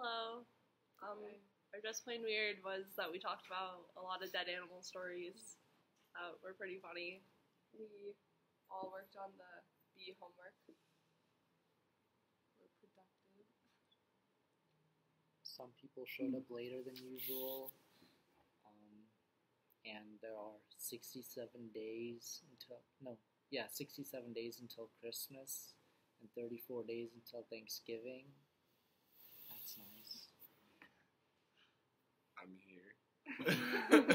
Hello. Um, our Just Plain Weird was that we talked about a lot of dead animal stories that were pretty funny. We all worked on the bee homework. We're productive. Some people showed up later than usual. Um, and there are 67 days until, no, yeah, 67 days until Christmas and 34 days until Thanksgiving. I'm here.